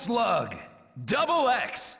slug! Double X!